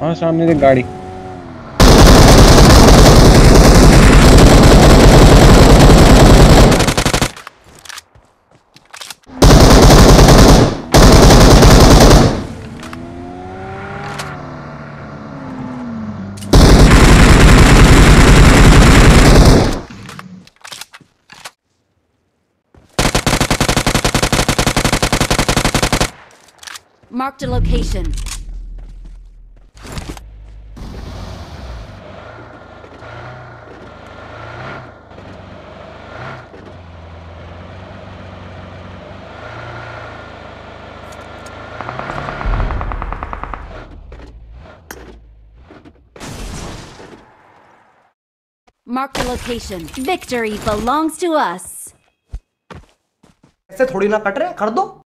हाँ सामने देख गाड़ी Marked a location. Marked the location. Victory belongs to us. ऐसे थोड़ी ना कट रहे कर दो